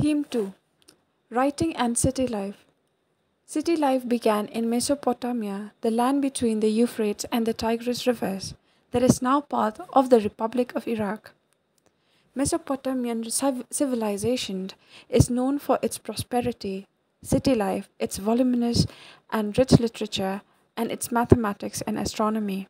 Theme 2 Writing and City Life. City life began in Mesopotamia, the land between the Euphrates and the Tigris rivers, that is now part of the Republic of Iraq. Mesopotamian civilization is known for its prosperity, city life, its voluminous and rich literature, and its mathematics and astronomy.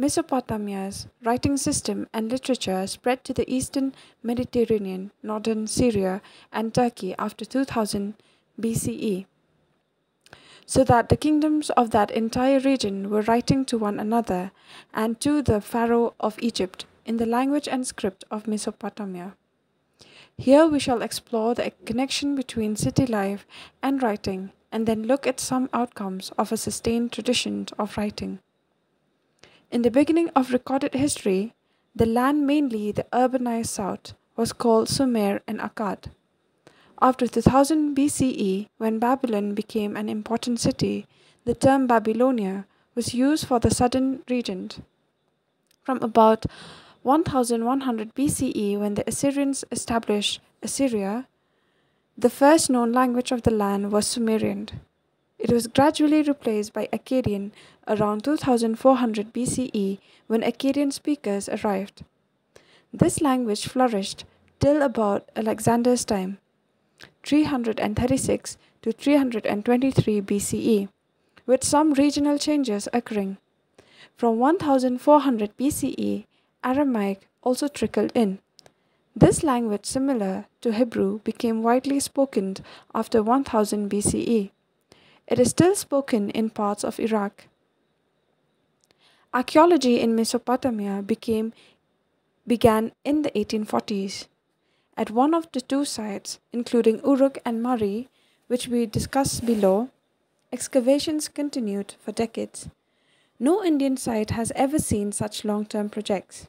Mesopotamia's writing system and literature spread to the eastern Mediterranean, northern Syria, and Turkey after 2000 BCE, so that the kingdoms of that entire region were writing to one another and to the Pharaoh of Egypt in the language and script of Mesopotamia. Here we shall explore the connection between city life and writing and then look at some outcomes of a sustained tradition of writing. In the beginning of recorded history, the land, mainly the urbanized south, was called Sumer and Akkad. After 2000 BCE, when Babylon became an important city, the term Babylonia was used for the southern region. From about 1100 BCE, when the Assyrians established Assyria, the first known language of the land was Sumerian. It was gradually replaced by Akkadian around 2400 BCE when Akkadian speakers arrived. This language flourished till about Alexander's time, 336 to 323 BCE, with some regional changes occurring. From 1400 BCE, Aramaic also trickled in. This language, similar to Hebrew, became widely spoken after 1000 BCE. It is still spoken in parts of Iraq. Archaeology in Mesopotamia became, began in the 1840s. At one of the two sites, including Uruk and Mari, which we discuss below, excavations continued for decades. No Indian site has ever seen such long term projects.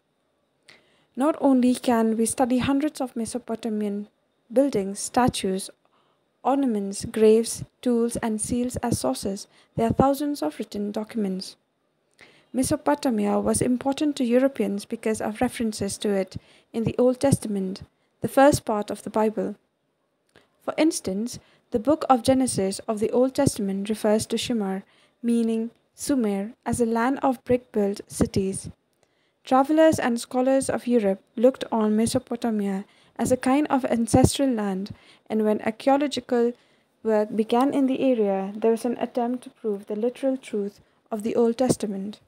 Not only can we study hundreds of Mesopotamian buildings, statues, ornaments, graves, tools, and seals as sources, there are thousands of written documents. Mesopotamia was important to Europeans because of references to it in the Old Testament, the first part of the Bible. For instance, the book of Genesis of the Old Testament refers to Shumar, meaning Sumer, as a land of brick built cities. Travelers and scholars of Europe looked on Mesopotamia as a kind of ancestral land, and when archaeological work began in the area, there was an attempt to prove the literal truth of the Old Testament.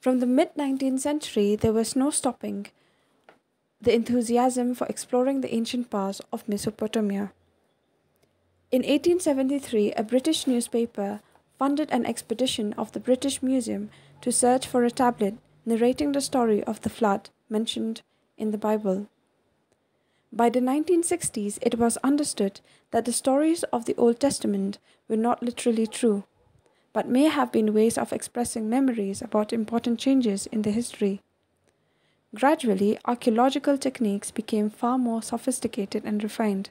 From the mid 19th century, there was no stopping the enthusiasm for exploring the ancient past of Mesopotamia. In 1873, a British newspaper funded an expedition of the British Museum to search for a tablet narrating the story of the flood mentioned in the Bible. By the 1960s, it was understood that the stories of the Old Testament were not literally true, but may have been ways of expressing memories about important changes in the history. Gradually, archaeological techniques became far more sophisticated and refined.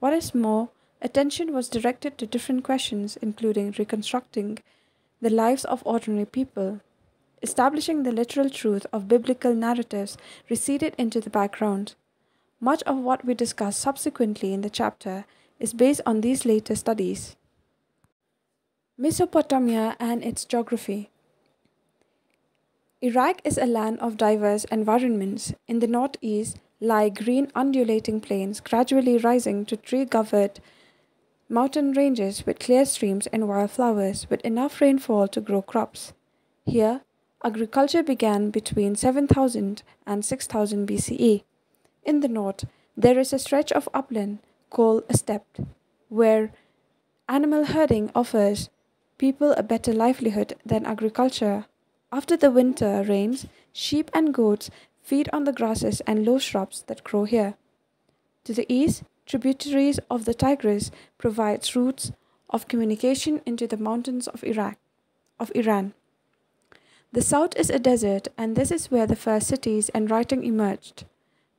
What is more, attention was directed to different questions, including reconstructing the lives of ordinary people, establishing the literal truth of biblical narratives receded into the background. Much of what we discuss subsequently in the chapter is based on these later studies. Mesopotamia and its geography. Iraq is a land of diverse environments. In the northeast lie green undulating plains gradually rising to tree covered mountain ranges with clear streams and wildflowers with enough rainfall to grow crops. Here, Agriculture began between 7000 and 6000 BCE. In the north, there is a stretch of upland called a steppe, where animal herding offers people a better livelihood than agriculture. After the winter rains, sheep and goats feed on the grasses and low shrubs that grow here. To the east, tributaries of the Tigris provide routes of communication into the mountains of Iraq, of Iran. The south is a desert, and this is where the first cities and writing emerged.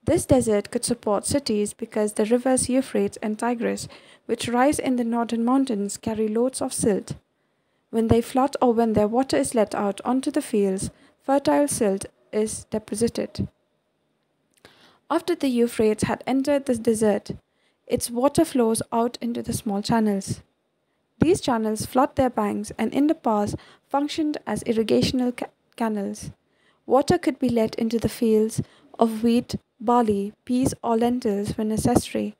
This desert could support cities because the rivers Euphrates and Tigris, which rise in the northern mountains, carry loads of silt. When they flood or when their water is let out onto the fields, fertile silt is deposited. After the Euphrates had entered the desert, its water flows out into the small channels. These channels flood their banks and in the past functioned as irrigational ca- canals. Water could be let into the fields of wheat, barley, peas, or lentils when necessary.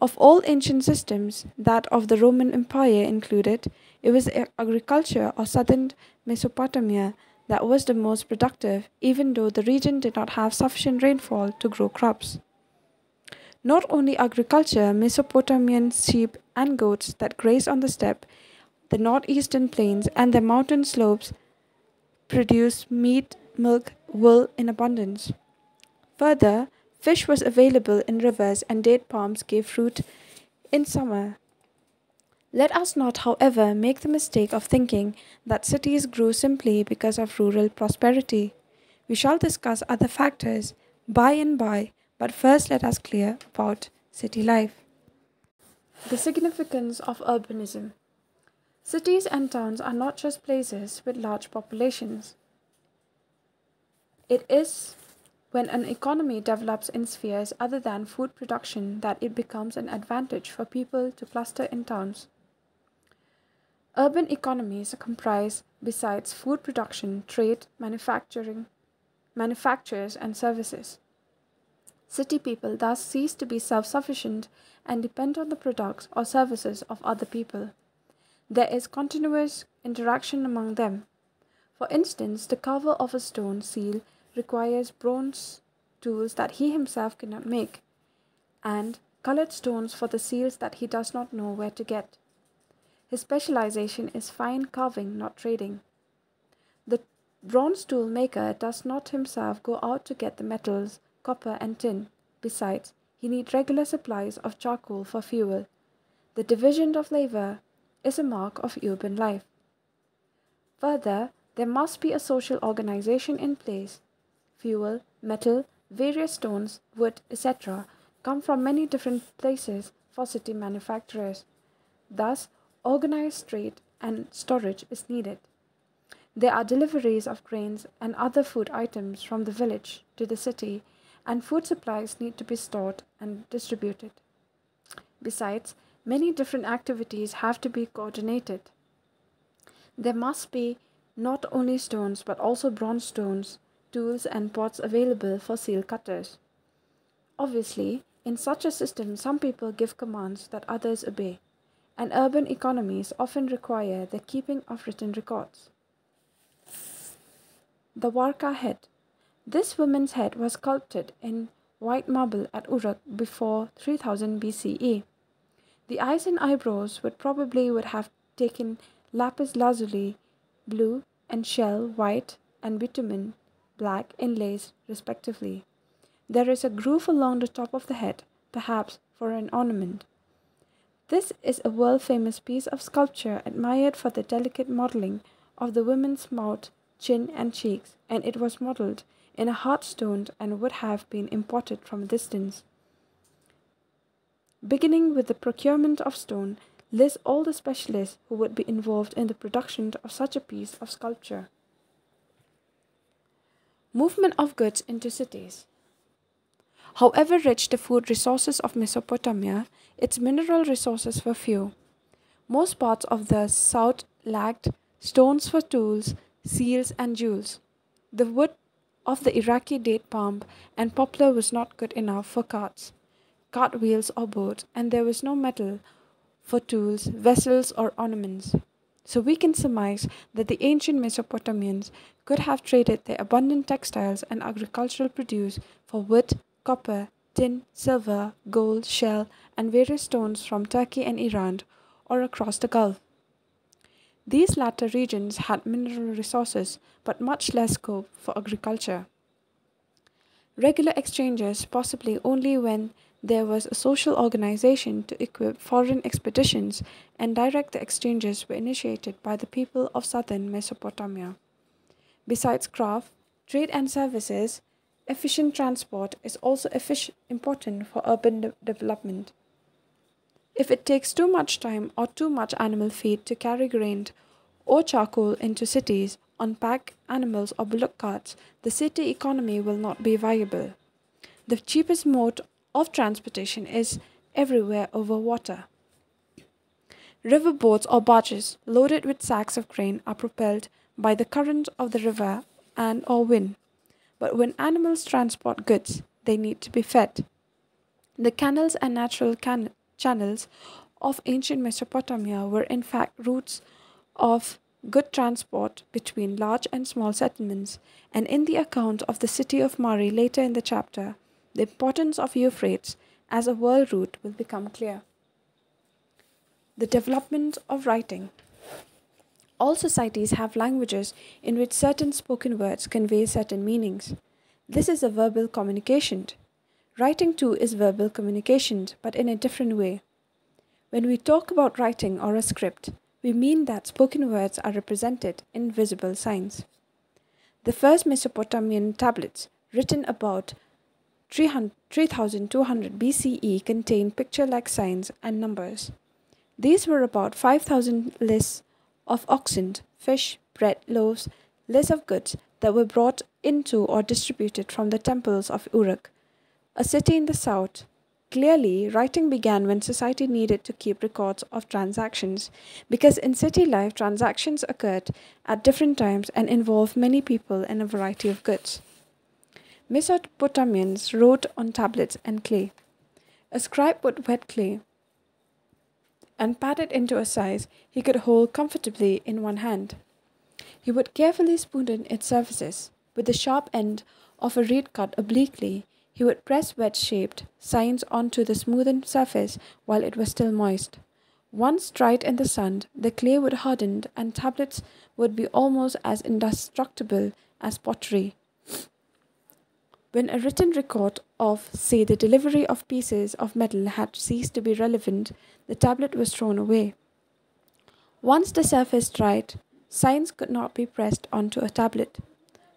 Of all ancient systems, that of the Roman Empire included, it was agriculture of southern Mesopotamia that was the most productive, even though the region did not have sufficient rainfall to grow crops. Not only agriculture, Mesopotamian sheep and goats that graze on the steppe, the northeastern plains, and the mountain slopes produce meat, milk, wool in abundance. Further, fish was available in rivers and date palms gave fruit in summer. Let us not, however, make the mistake of thinking that cities grew simply because of rural prosperity. We shall discuss other factors by and by, but first let us clear about city life. The significance of urbanism. Cities and towns are not just places with large populations. It is when an economy develops in spheres other than food production that it becomes an advantage for people to cluster in towns. Urban economies comprise, besides food production, trade, manufacturing, manufactures, and services. City people thus cease to be self sufficient and depend on the products or services of other people. There is continuous interaction among them. For instance, the carver of a stone seal requires bronze tools that he himself cannot make, and colored stones for the seals that he does not know where to get. His specialization is fine carving, not trading. The bronze tool maker does not himself go out to get the metals, copper, and tin. Besides, he needs regular supplies of charcoal for fuel. The division of labor is a mark of urban life. Further, there must be a social organization in place. Fuel, metal, various stones, wood, etc., come from many different places for city manufacturers. Thus, Organized trade and storage is needed. There are deliveries of grains and other food items from the village to the city, and food supplies need to be stored and distributed. Besides, many different activities have to be coordinated. There must be not only stones but also bronze stones, tools, and pots available for seal cutters. Obviously, in such a system, some people give commands that others obey and urban economies often require the keeping of written records. The Warka head. This woman's head was sculpted in white marble at Uruk before 3000 BCE. The eyes and eyebrows would probably would have taken lapis lazuli blue and shell white and bitumen black inlays respectively. There is a groove along the top of the head, perhaps for an ornament. This is a world famous piece of sculpture admired for the delicate modeling of the woman's mouth, chin, and cheeks, and it was modeled in a hard stone and would have been imported from a distance. Beginning with the procurement of stone, list all the specialists who would be involved in the production of such a piece of sculpture. Movement of goods into cities. However rich the food resources of Mesopotamia, its mineral resources were few. Most parts of the south lacked stones for tools, seals, and jewels. The wood of the Iraqi date palm and poplar was not good enough for carts, cart wheels, or boats, and there was no metal for tools, vessels, or ornaments. So we can surmise that the ancient Mesopotamians could have traded their abundant textiles and agricultural produce for wood, copper, tin, silver, gold, shell, and various stones from Turkey and Iran or across the Gulf. These latter regions had mineral resources but much less scope for agriculture. Regular exchanges, possibly only when there was a social organization to equip foreign expeditions and direct the exchanges, were initiated by the people of southern Mesopotamia. Besides craft, trade, and services, Efficient transport is also efficient, important for urban de development. If it takes too much time or too much animal feed to carry grain or charcoal into cities on pack animals or bullock carts, the city economy will not be viable. the cheapest mode of transportation is everywhere over water. River boats or barges loaded with sacks of grain are propelled by the current of the river and or wind. But when animals transport goods, they need to be fed. The canals and natural can- channels of ancient Mesopotamia were in fact routes of good transport between large and small settlements, and in the account of the city of Mari later in the chapter, the importance of Euphrates as a world route will become clear. The development of writing. All societies have languages in which certain spoken words convey certain meanings. This is a verbal communication. Writing too is verbal communication, but in a different way. When we talk about writing or a script, we mean that spoken words are represented in visible signs. The first Mesopotamian tablets, written about 3200 BCE, contain picture like signs and numbers. These were about 5000 lists of oxen, fish, bread, loaves, lists of goods that were brought into or distributed from the temples of Uruk, a city in the south Clearly, writing began when society needed to keep records of transactions, because in city life, transactions occurred at different times and involved many people and a variety of goods. Mesopotamians wrote on tablets and clay. A scribe would wet clay and pat it into a size he could hold comfortably in one hand. He would carefully spoon its surfaces with the sharp end of a reed cut obliquely he would press wedge shaped signs onto the smoothened surface while it was still moist. Once dried in the sun, the clay would harden and tablets would be almost as indestructible as pottery. When a written record of, say, the delivery of pieces of metal had ceased to be relevant, the tablet was thrown away. Once the surface dried, signs could not be pressed onto a tablet.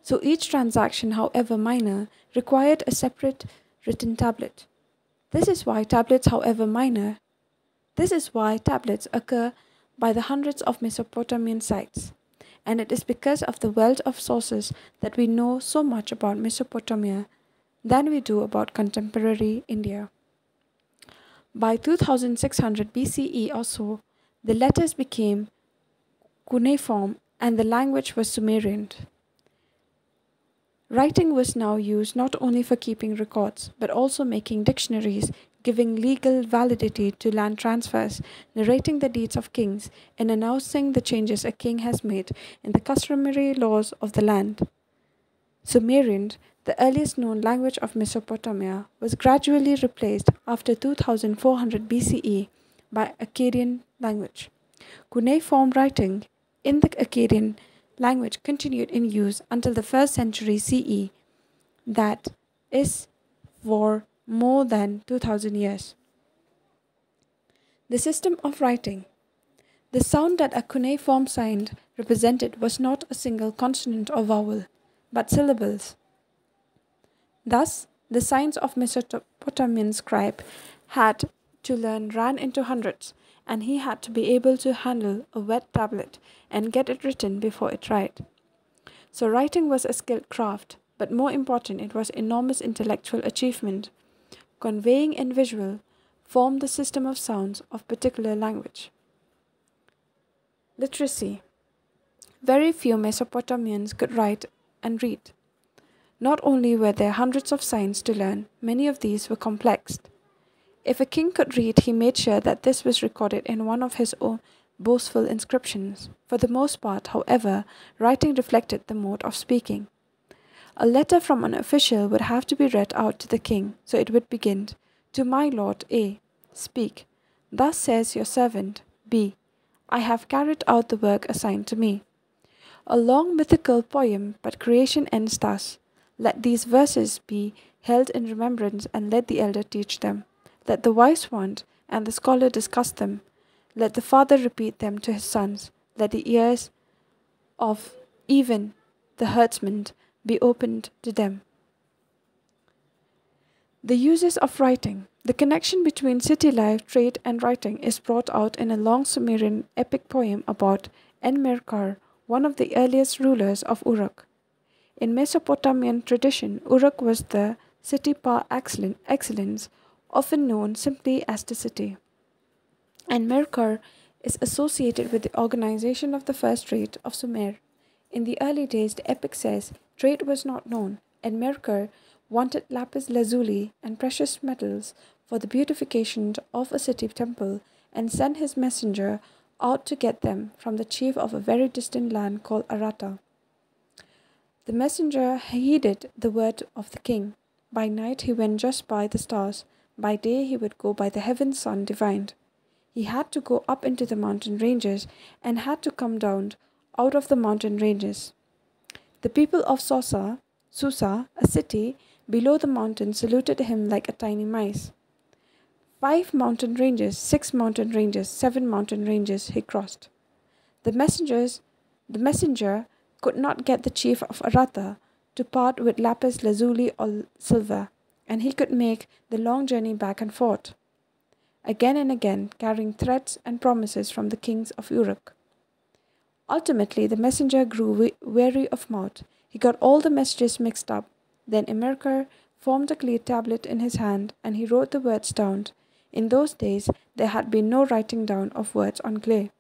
So each transaction, however minor, required a separate written tablet. This is why tablets, however minor, this is why tablets occur by the hundreds of Mesopotamian sites. And it is because of the wealth of sources that we know so much about Mesopotamia than we do about contemporary India. By 2600 BCE or so, the letters became cuneiform and the language was Sumerian. Writing was now used not only for keeping records, but also making dictionaries, giving legal validity to land transfers, narrating the deeds of kings, and announcing the changes a king has made in the customary laws of the land. Sumerian, the earliest known language of Mesopotamia, was gradually replaced after 2400 BCE by Akkadian language. Cuneiform writing in the Akkadian language continued in use until the first century CE, that is, for more than 2000 years. The system of writing. The sound that a cuneiform sign represented was not a single consonant or vowel, but syllables. Thus, the signs of Mesopotamian scribe had to learn ran into hundreds, and he had to be able to handle a wet tablet and get it written before it dried. So writing was a skilled craft, but more important, it was enormous intellectual achievement. Conveying in visual formed the system of sounds of particular language. Literacy. Very few Mesopotamians could write and read. Not only were there hundreds of signs to learn, many of these were complex. If a king could read, he made sure that this was recorded in one of his own boastful inscriptions. For the most part, however, writing reflected the mode of speaking. A letter from an official would have to be read out to the king, so it would begin To my lord A. Speak. Thus says your servant B. I have carried out the work assigned to me. A long mythical poem, but creation ends thus. Let these verses be held in remembrance and let the elder teach them. Let the wise one and the scholar discuss them. Let the father repeat them to his sons. Let the ears of even the herdsmen be opened to them. The uses of writing. The connection between city life, trade, and writing is brought out in a long Sumerian epic poem about Enmerkar, one of the earliest rulers of Uruk. In Mesopotamian tradition, Uruk was the city par excellence, often known simply as the city. And Enmerkar is associated with the organization of the first trade of Sumer. In the early days, the epic says trade was not known, and Enmerkar wanted lapis lazuli and precious metals for the beautification of a city temple and sent his messenger out to get them from the chief of a very distant land called Aratta. The messenger heeded the word of the king. By night he went just by the stars, by day he would go by the heaven sun divined. He had to go up into the mountain ranges and had to come down out of the mountain ranges. The people of Sosa, Susa, a city below the mountain, saluted him like a tiny mice. Five mountain ranges, six mountain ranges, seven mountain ranges he crossed. The messengers the messenger could not get the chief of Aratta to part with lapis lazuli or silver, and he could make the long journey back and forth again and again carrying threats and promises from the kings of Uruk. Ultimately, the messenger grew weary of mouth. He got all the messages mixed up. Then Enmerkar formed a clay tablet in his hand and he wrote the words down. In those days, there had been no writing down of words on clay.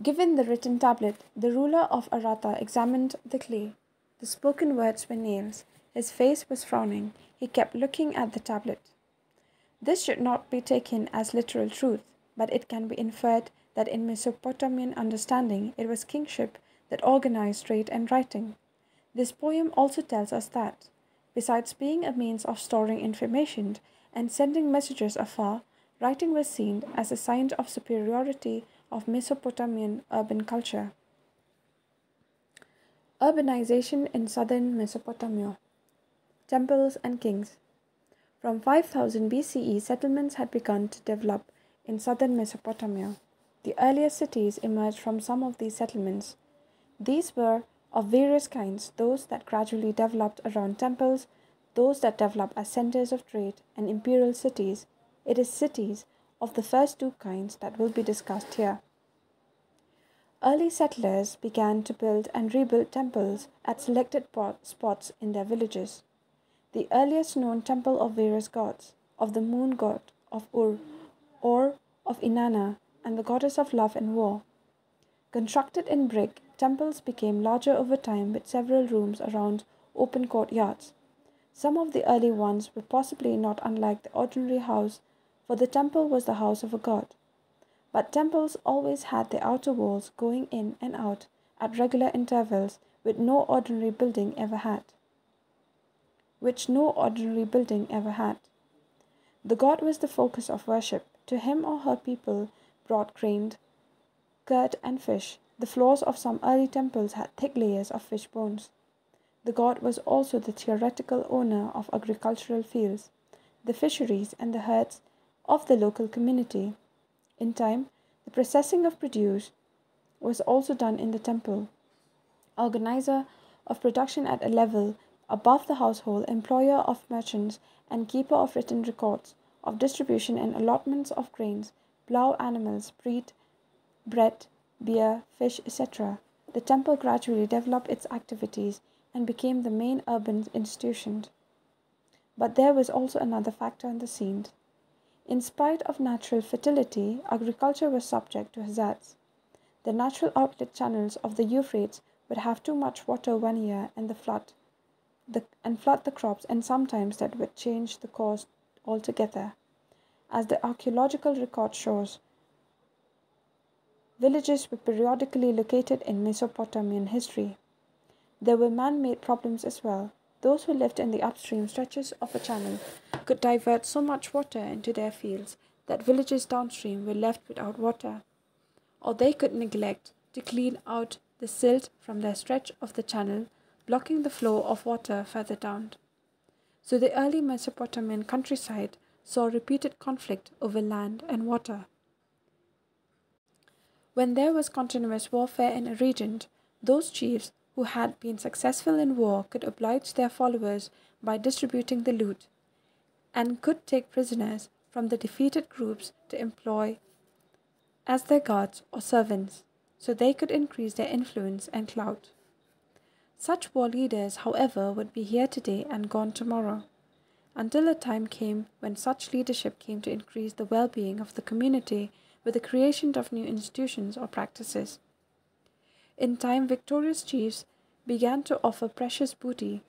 Given the written tablet, the ruler of Aratta examined the clay. The spoken words were names. His face was frowning. He kept looking at the tablet. This should not be taken as literal truth, but it can be inferred that in Mesopotamian understanding it was kingship that organized trade and writing. This poem also tells us that, besides being a means of storing information and sending messages afar, writing was seen as a sign of superiority of Mesopotamian urban culture. Urbanization in southern Mesopotamia Temples and Kings from 5000 BCE, settlements had begun to develop in southern Mesopotamia. The earliest cities emerged from some of these settlements. These were of various kinds those that gradually developed around temples, those that developed as centers of trade, and imperial cities. It is cities of the first two kinds that will be discussed here. Early settlers began to build and rebuild temples at selected spots in their villages the earliest known temple of various gods, of the moon god of Ur, or of Inanna, and the goddess of love and war. Constructed in brick, temples became larger over time with several rooms around open courtyards. Some of the early ones were possibly not unlike the ordinary house, for the temple was the house of a god. But temples always had their outer walls going in and out at regular intervals, which no ordinary building ever had which no ordinary building ever had. The god was the focus of worship. To him or her people brought grain, curd, and fish. The floors of some early temples had thick layers of fish bones. The god was also the theoretical owner of agricultural fields, the fisheries, and the herds of the local community. In time, the processing of produce was also done in the temple. Organizer of production at a level above the household, employer of merchants, and keeper of written records of distribution and allotments of grains, plough animals, breed, bread, beer, fish, etc. The temple gradually developed its activities and became the main urban institution. But there was also another factor in the scene. In spite of natural fertility, agriculture was subject to hazards. The natural outlet channels of the Euphrates would have too much water one year and the flood the, and flood the crops, and sometimes that would change the course altogether. As the archaeological record shows, villages were periodically located in Mesopotamian history. There were man made problems as well. Those who lived in the upstream stretches of a channel could divert so much water into their fields that villages downstream were left without water, or they could neglect to clean out the silt from their stretch of the channel blocking the flow of water further down. So the early Mesopotamian countryside saw repeated conflict over land and water. When there was continuous warfare in a region, those chiefs who had been successful in war could oblige their followers by distributing the loot and could take prisoners from the defeated groups to employ as their guards or servants so they could increase their influence and clout. Such war leaders, however, would be here today and gone tomorrow, until a time came when such leadership came to increase the well being of the community with the creation of new institutions or practices. In time, victorious chiefs began to offer precious booty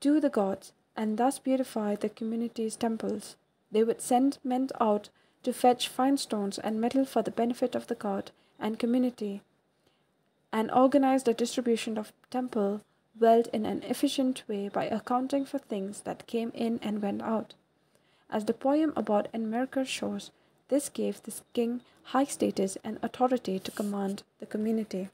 to the gods and thus beautify the community's temples. They would send men out to fetch fine stones and metal for the benefit of the god and community, and organize the distribution of temple wealth in an efficient way by accounting for things that came in and went out. As the poem about Enmerkar shows, this gave the king high status and authority to command the community.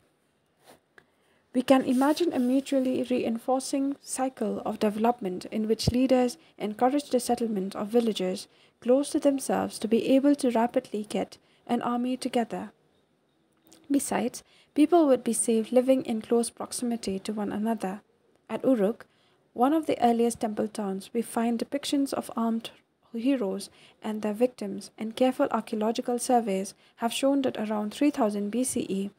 We can imagine a mutually reinforcing cycle of development in which leaders encourage the settlement of villagers close to themselves to be able to rapidly get an army together. Besides, people would be safe living in close proximity to one another. At Uruk, one of the earliest temple towns, we find depictions of armed heroes and their victims, and careful archaeological surveys have shown that around 3000 BCE,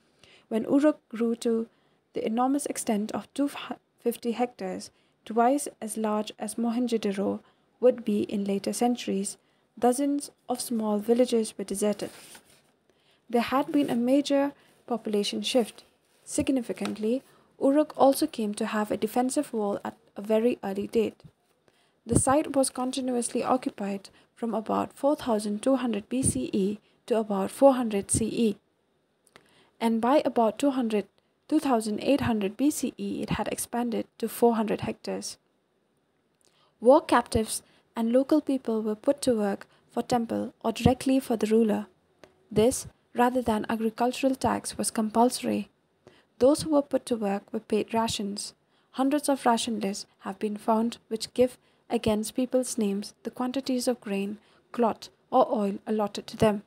when Uruk grew to the enormous extent of 250 hectares, twice as large as Mohenjo-daro would be in later centuries, dozens of small villages were deserted. There had been a major population shift. Significantly, Uruk also came to have a defensive wall at a very early date. The site was continuously occupied from about 4200 BCE to about 400 CE. And by about 200 2800 BCE, it had expanded to 400 hectares. War captives and local people were put to work for temple or directly for the ruler. This, rather than agricultural tax, was compulsory. Those who were put to work were paid rations. Hundreds of ration lists have been found which give against people's names the quantities of grain, cloth, or oil allotted to them.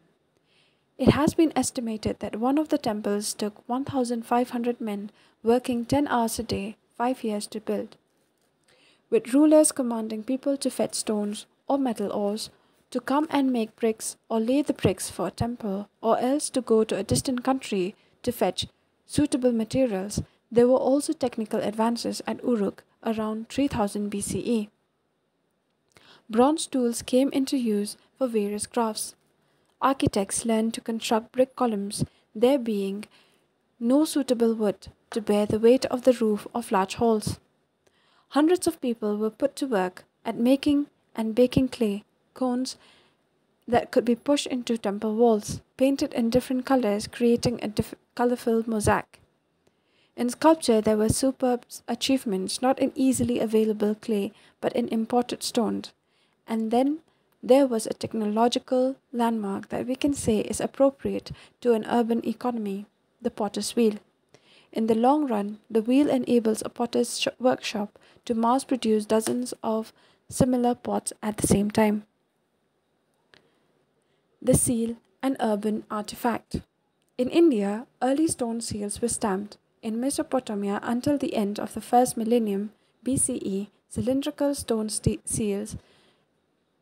It has been estimated that one of the temples took 1,500 men working 10 hours a day, 5 years to build. With rulers commanding people to fetch stones or metal ores, to come and make bricks or lay the bricks for a temple, or else to go to a distant country to fetch suitable materials, there were also technical advances at Uruk around 3000 BCE. Bronze tools came into use for various crafts. Architects learned to construct brick columns, there being no suitable wood to bear the weight of the roof of large halls. Hundreds of people were put to work at making and baking clay cones that could be pushed into temple walls, painted in different colors, creating a colorful mosaic. In sculpture, there were superb achievements, not in easily available clay, but in imported stones. And then there was a technological landmark that we can say is appropriate to an urban economy the potter's wheel. In the long run, the wheel enables a potter's workshop to mass produce dozens of similar pots at the same time. The seal, an urban artifact. In India, early stone seals were stamped. In Mesopotamia, until the end of the first millennium BCE, cylindrical stone seals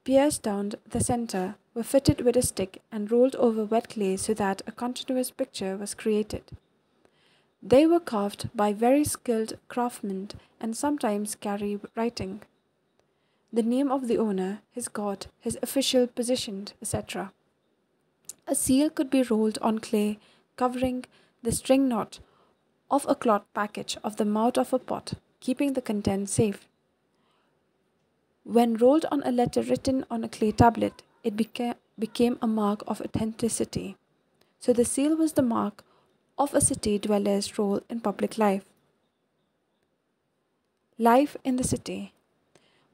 pierced down the center, were fitted with a stick and rolled over wet clay so that a continuous picture was created. They were carved by very skilled craftsmen and sometimes carry writing. The name of the owner, his god, his official position, etc. A seal could be rolled on clay, covering the string knot of a cloth package of the mouth of a pot, keeping the contents safe. When rolled on a letter written on a clay tablet, it beca- became a mark of authenticity. So the seal was the mark of a city dweller's role in public life. Life in the city.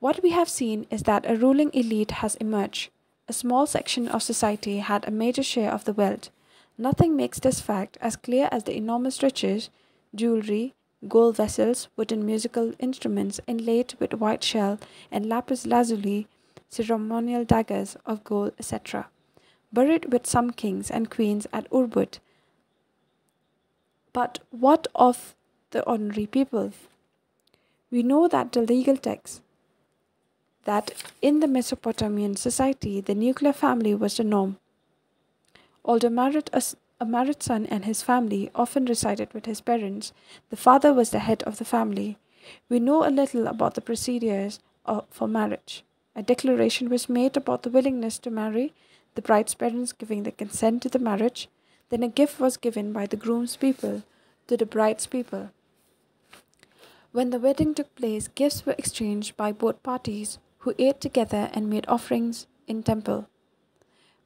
What we have seen is that a ruling elite has emerged. A small section of society had a major share of the wealth. Nothing makes this fact as clear as the enormous riches, jewelry, gold vessels, wooden musical instruments inlaid with white shell, and lapis lazuli, ceremonial daggers of gold, etc., buried with some kings and queens at Ubud. But what of the ordinary people? We know that the legal text that in the Mesopotamian society the nuclear family was the norm. Although married a, married son and his family often resided with his parents. The father was the head of the family. We know a little about the procedures for marriage. A declaration was made about the willingness to marry, the bride's parents giving the consent to the marriage. Then a gift was given by the groom's people to the bride's people. When the wedding took place, gifts were exchanged by both parties, who ate together and made offerings in temple.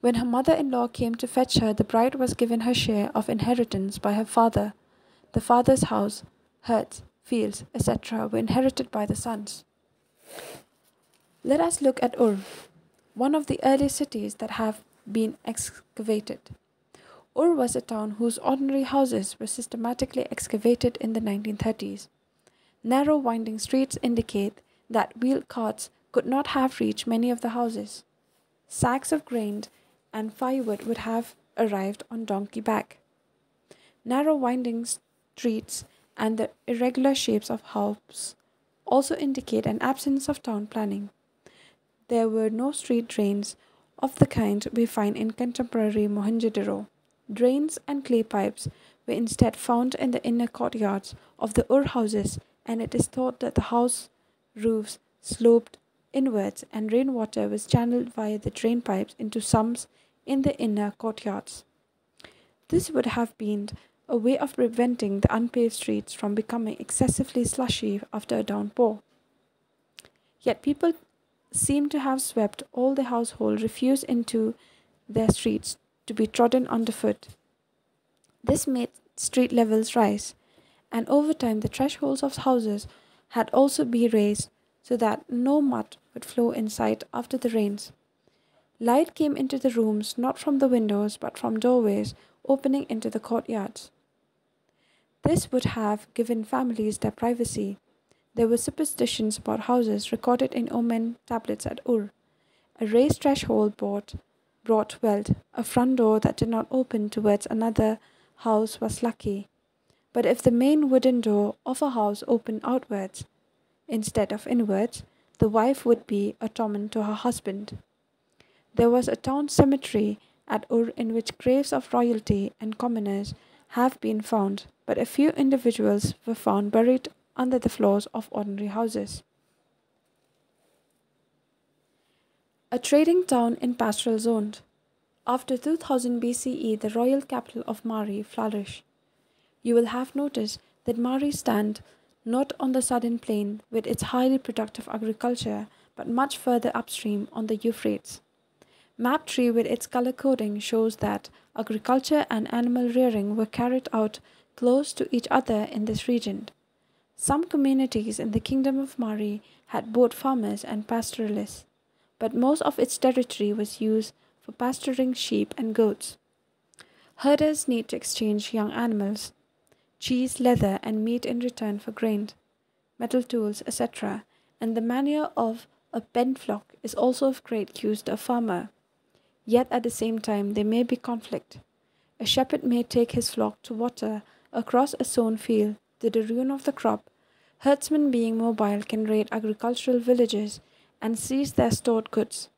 When her mother in law came to fetch her, the bride was given her share of inheritance by her father. The father's house, herds, fields, etc., were inherited by the sons. Let us look at Ur, one of the early cities that have been excavated. Ur was a town whose ordinary houses were systematically excavated in the 1930s. Narrow winding streets indicate that wheeled carts could not have reached many of the houses. Sacks of grain and firewood would have arrived on donkey back. Narrow winding streets and the irregular shapes of houses also indicate an absence of town planning. There were no street drains of the kind we find in contemporary Mohenjo-daro. Drains and clay pipes were instead found in the inner courtyards of the Ur houses, and it is thought that the house roofs sloped inwards and rainwater was channeled via the drain pipes into sumps in the inner courtyards. This would have been a way of preventing the unpaved streets from becoming excessively slushy after a downpour. Yet people seem to have swept all the household refuse into their streets to be trodden underfoot. This made street levels rise, and over time the thresholds of houses had also been raised so that no mud would flow inside after the rains. Light came into the rooms not from the windows but from doorways opening into the courtyards. This would have given families their privacy. There were superstitions about houses recorded in omen tablets at Ur. A raised threshold brought, brought wealth. A front door that did not open towards another house was lucky. But if the main wooden door of a house opened outwards instead of inwards, the wife would be a torment to her husband. There was a town cemetery at Ur in which graves of royalty and commoners have been found, but a few individuals were found buried under the floors of ordinary houses. A trading town in pastoral zone. After 2000 BCE, the royal capital of Mari flourished. You will have noticed that Mari stand not on the southern plain with its highly productive agriculture, but much further upstream on the Euphrates. Map 3 with its color coding shows that agriculture and animal rearing were carried out close to each other in this region. Some communities in the Kingdom of Mari had both farmers and pastoralists, but most of its territory was used for pasturing sheep and goats. Herders need to exchange young animals, cheese, leather, and meat in return for grain, metal tools, etc., and the manure of a pen flock is also of great use to a farmer. Yet at the same time, there may be conflict. A shepherd may take his flock to water across a sown field to the ruin of the crop. Herdsmen, being mobile, can raid agricultural villages and seize their stored goods.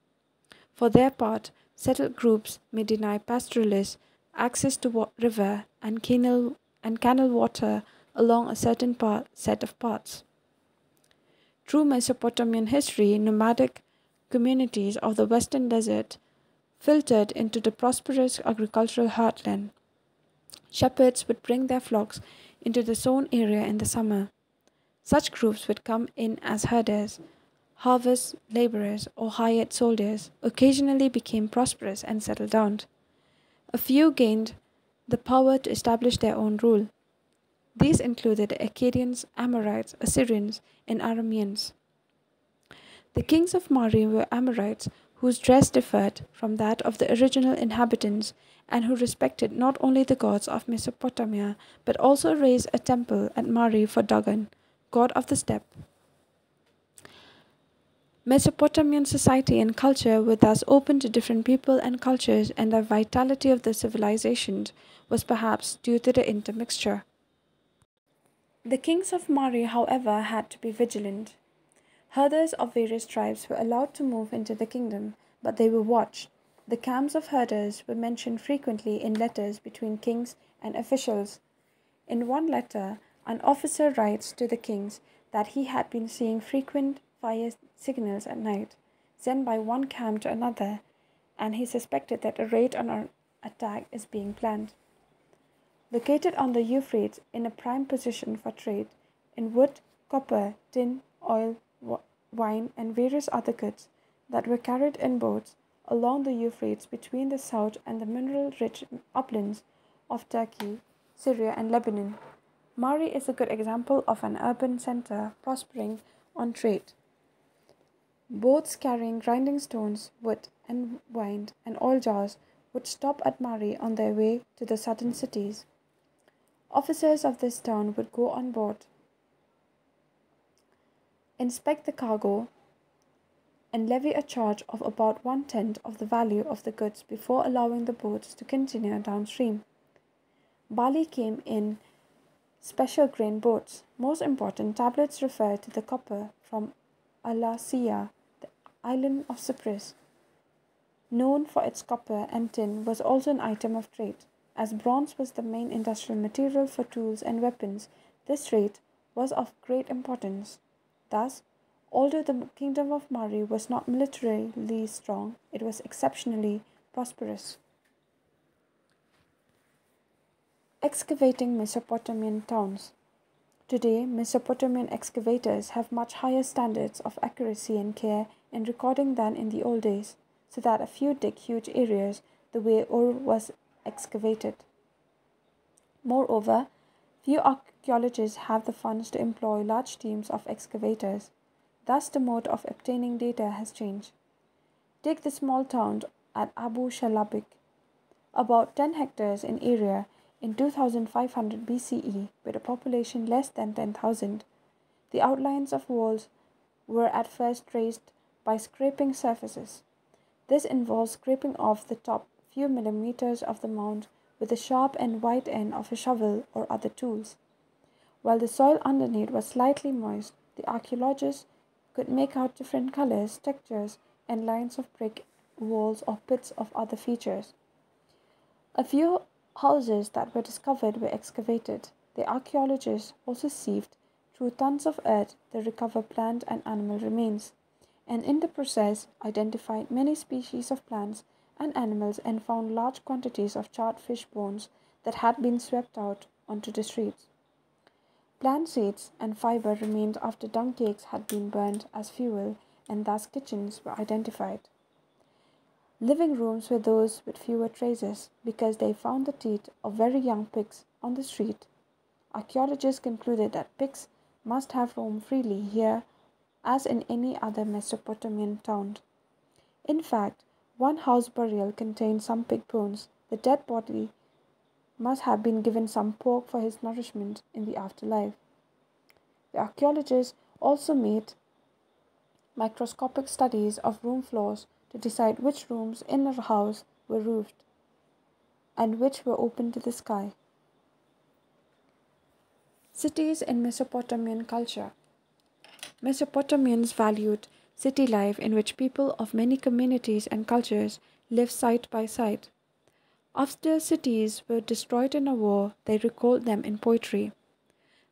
For their part, settled groups may deny pastoralists access to river and canal and canal water along a certain part, set of paths. Through Mesopotamian history, nomadic communities of the western desert filtered into the prosperous agricultural heartland. Shepherds would bring their flocks into the sown area in the summer. Such groups would come in as herders, harvest laborers, or hired soldiers, occasionally became prosperous and settled down. A few gained the power to establish their own rule. These included the Akkadians, Amorites, Assyrians, and Arameans. The kings of Mari were Amorites whose dress differed from that of the original inhabitants and who respected not only the gods of Mesopotamia but also raised a temple at Mari for Dagon, god of the steppe. Mesopotamian society and culture were thus open to different people and cultures, and the vitality of the civilizations was perhaps due to the intermixture. The kings of Mari, however, had to be vigilant. Herders of various tribes were allowed to move into the kingdom, but they were watched. The camps of herders were mentioned frequently in letters between kings and officials. In one letter, an officer writes to the kings that he had been seeing frequent fire signals at night, sent by one camp to another, and he suspected that a raid or an attack is being planned. Located on the Euphrates in a prime position for trade in wood, copper, tin, oil, wine, and various other goods that were carried in boats along the Euphrates between the south and the mineral rich uplands of Turkey, Syria, and Lebanon. Mari is a good example of an urban center prospering on trade. Boats carrying grinding stones, wood, and wine and oil jars would stop at Mari on their way to the southern cities. Officers of this town would go on board, inspect the cargo, and levy a charge of about one tenth of the value of the goods before allowing the boats to continue downstream. Barley came in special grain boats. Most important tablets refer to the copper from Alasia, island of Cyprus. Known for its copper and tin was also an item of trade. As bronze was the main industrial material for tools and weapons, this trade was of great importance. Thus, although the kingdom of Mari was not militarily strong, it was exceptionally prosperous. Excavating Mesopotamian towns. Today, Mesopotamian excavators have much higher standards of accuracy and care in recording than in the old days, so that a few dig huge areas the way Ur was excavated. Moreover, few archaeologists have the funds to employ large teams of excavators. Thus, the mode of obtaining data has changed. Take the small town at Abu Salabikh, about 10 hectares in area in 2500 BCE, with a population less than 10,000. The outlines of walls were at first traced by scraping surfaces. This involves scraping off the top few millimeters of the mound with the sharp and white end of a shovel or other tools. While the soil underneath was slightly moist, the archaeologists could make out different colors, textures, and lines of brick walls or pits of other features. A few houses that were discovered were excavated. The archaeologists also sieved through tons of earth to recover plant and animal remains, and in the process identified many species of plants and animals and found large quantities of charred fish bones that had been swept out onto the streets. Plant seeds and fiber remained after dung cakes had been burned as fuel, and thus kitchens were identified. Living rooms were those with fewer traces because they found the teeth of very young pigs on the street. Archaeologists concluded that pigs must have roamed freely here as in any other Mesopotamian town. In fact, one house burial contained some pig bones. The dead body must have been given some pork for his nourishment in the afterlife. The archaeologists also made microscopic studies of room floors to decide which rooms in a house were roofed and which were open to the sky. Cities in Mesopotamian culture. Mesopotamians valued city life in which people of many communities and cultures live side by side. After cities were destroyed in a war, they recalled them in poetry.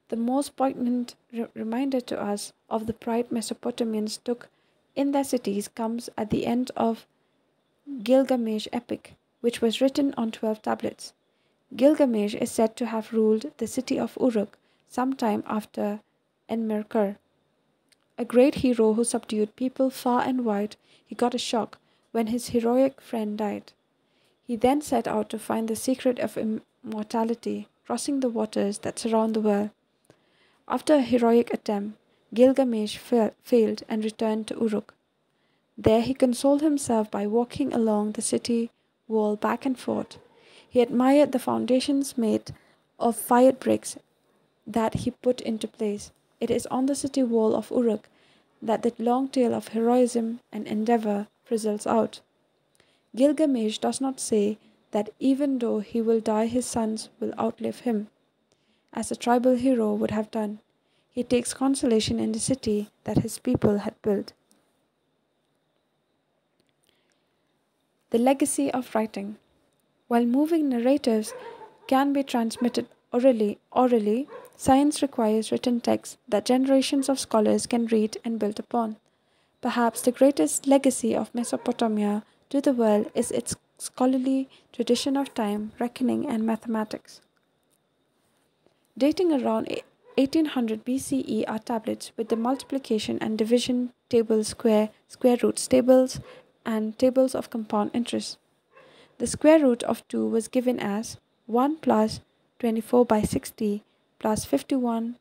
The most poignant re- reminder to us of the pride Mesopotamians took in their cities comes at the end of Gilgamesh epic, which was written on 12 tablets. Gilgamesh is said to have ruled the city of Uruk sometime after Enmerkar. A great hero who subdued people far and wide, he got a shock when his heroic friend died. He then set out to find the secret of immortality, crossing the waters that surround the world. After a heroic attempt, Gilgamesh fa- failed and returned to Uruk. There he consoled himself by walking along the city wall back and forth. He admired the foundations made of fired bricks that he put into place. It is on the city wall of Uruk that the long tale of heroism and endeavor fizzles out. Gilgamesh does not say that even though he will die, his sons will outlive him, as a tribal hero would have done. He takes consolation in the city that his people had built. The legacy of writing. While moving narratives can be transmitted orally, orally, science requires written texts that generations of scholars can read and build upon. Perhaps the greatest legacy of Mesopotamia to the world is its scholarly tradition of time, reckoning, and mathematics. Dating around 1800 BCE are tablets with the multiplication and division tables, square, square roots tables, and tables of compound interest. The square root of 2 was given as 1 plus 24 by 60 plus 51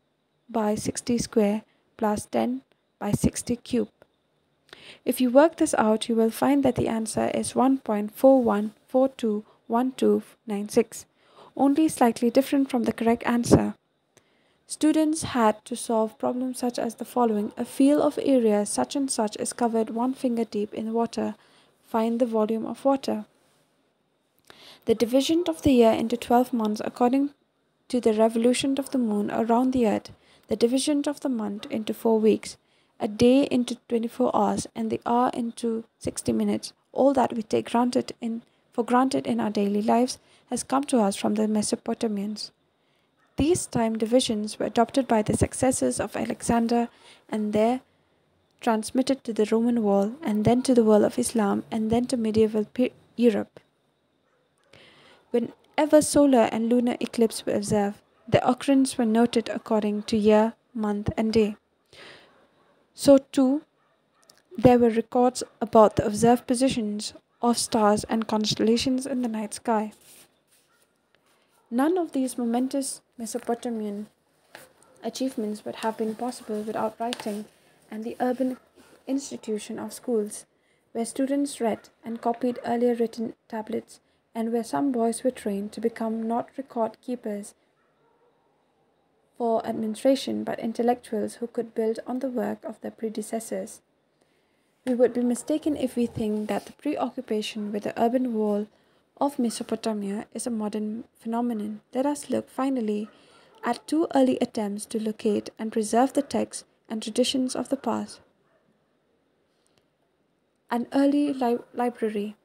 by 60 square plus 10 by 60 cube. If you work this out, you will find that the answer is 1.41421296, only slightly different from the correct answer. Students had to solve problems such as the following A field of area such and such is covered one finger deep in water. Find the volume of water. The division of the year into 12 months according to the revolution of the moon around the earth, the division of the month into 4 weeks, a day into 24 hours, and the hour into 60 minutes. All that we take granted in, for granted in our daily lives has come to us from the Mesopotamians. These time divisions were adopted by the successors of Alexander and there transmitted to the Roman world and then to the world of Islam and then to medieval Europe. Whenever solar and lunar eclipses were observed, the occurrences were noted according to year, month, and day. So, too, there were records about the observed positions of stars and constellations in the night sky. None of these momentous Mesopotamian achievements would have been possible without writing and the urban institution of schools, where students read and copied earlier written tablets, and where some boys were trained to become not record keepers for administration but intellectuals who could build on the work of their predecessors. We would be mistaken if we think that the preoccupation with the urban world of Mesopotamia is a modern phenomenon. Let us look finally at two early attempts to locate and preserve the texts and traditions of the past. An early li library.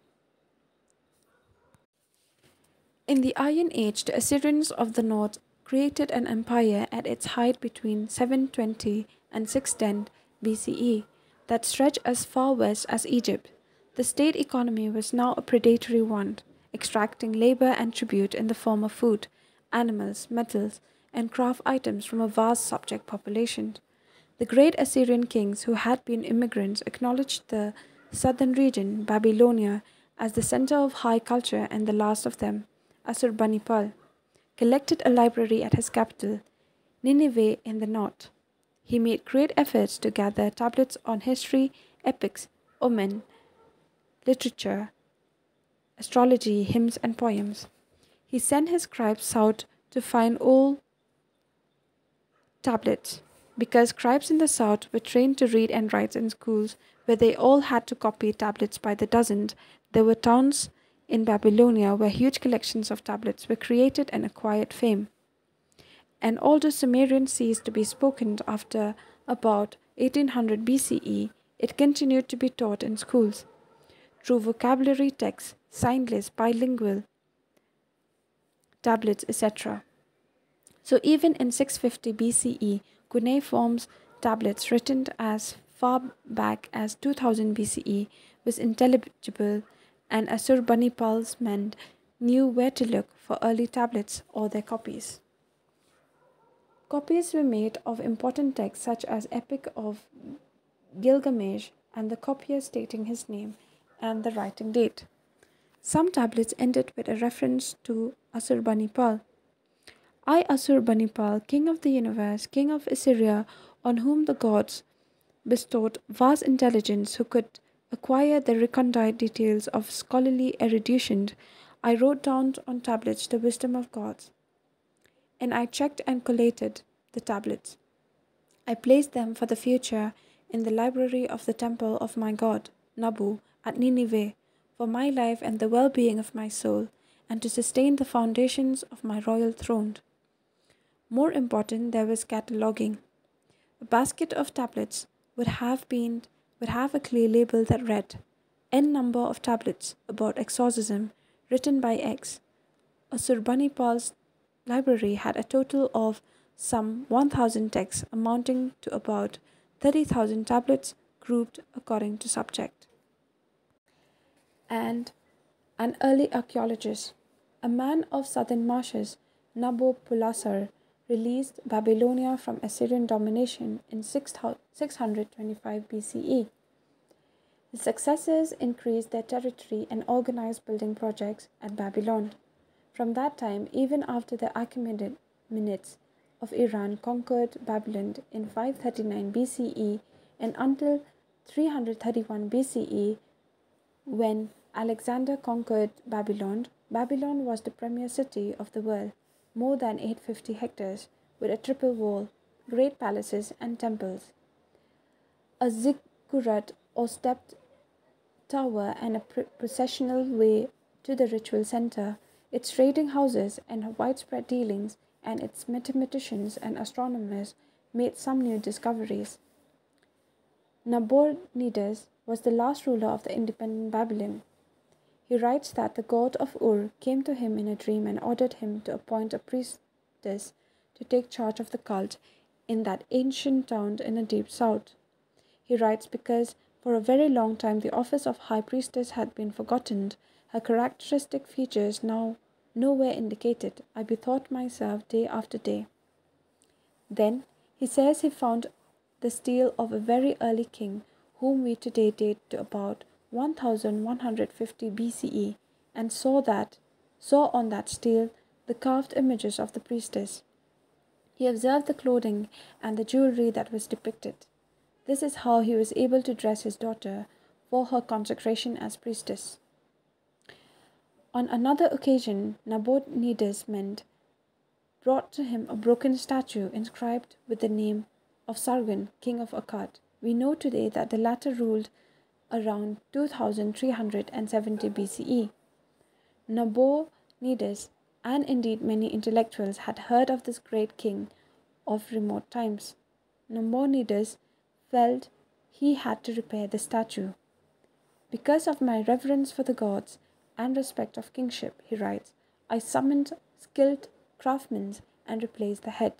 In the Iron Age, the Assyrians of the north created an empire at its height between 720 and 610 BCE that stretched as far west as Egypt. The state economy was now a predatory one extracting labor and tribute in the form of food, animals, metals, and craft items from a vast subject population. The great Assyrian kings who had been immigrants acknowledged the southern region, Babylonia, as the center of high culture and the last of them, Assurbanipal, collected a library at his capital, Nineveh in the north. He made great efforts to gather tablets on history, epics, omen, literature, astrology, hymns, and poems. He sent his scribes south to find old tablets, because scribes in the south were trained to read and write in schools where they all had to copy tablets by the dozen. There were towns in Babylonia where huge collections of tablets were created and acquired fame. And although Sumerian ceased to be spoken after about 1800 BCE, it continued to be taught in schools. Through vocabulary texts, signed list, bilingual tablets, etc. So even in 650 BCE, cuneiform tablets written as far back as 2000 BCE was intelligible and Assurbanipal's men knew where to look for early tablets or their copies. Copies were made of important texts such as Epic of Gilgamesh and the copier stating his name and the writing date. Some tablets ended with a reference to Assurbanipal. I, Assurbanipal, king of the universe, king of Assyria, on whom the gods bestowed vast intelligence who could acquire the recondite details of scholarly erudition, I wrote down on tablets the wisdom of gods. And I checked and collated the tablets. I placed them for the future in the library of the temple of my god, Nabu, at Nineveh, for my life and the well being of my soul, and to sustain the foundations of my royal throne. More important, there was cataloguing. A basket of tablets would have been would have a clear label that read n number of tablets about exorcism written by X. Assurbanipal's library had a total of some 1000 texts amounting to about 30,000 tablets grouped according to subject. And an early archaeologist, a man of southern marshes, Nabopolassar, released Babylonia from Assyrian domination in 625 BCE. His successors increased their territory and organized building projects at Babylon. From that time, even after the Achaemenids of Iran conquered Babylon in 539 BCE and until 331 BCE, when Alexander conquered Babylon, Babylon was the premier city of the world more than 850 hectares, with a triple wall, great palaces, and temples. A ziggurat or stepped tower and a processional way to the ritual center, its trading houses and widespread dealings, and its mathematicians and astronomers made some new discoveries. Nabonidus was the last ruler of the independent Babylon. He writes that the god of Ur came to him in a dream and ordered him to appoint a priestess to take charge of the cult in that ancient town in the deep south. He writes because for a very long time the office of high priestess had been forgotten, her characteristic features now nowhere indicated. I bethought myself day after day. Then he says he found the stele of a very early king, whom we today date to about 1150 BCE and saw that saw on that stele the carved images of the priestess. He observed the clothing and the jewelry that was depicted. This is how he was able to dress his daughter for her consecration as priestess. On another occasion, Nabonidus meant brought to him a broken statue inscribed with the name of Sargon, king of Akkad. We know today that the latter ruled around 2370 BCE. Nabonidus and indeed many intellectuals had heard of this great king of remote times. Nabonidus felt he had to repair the statue. Because of my reverence for the gods and respect of kingship, he writes, I summoned skilled craftsmen and replaced the head.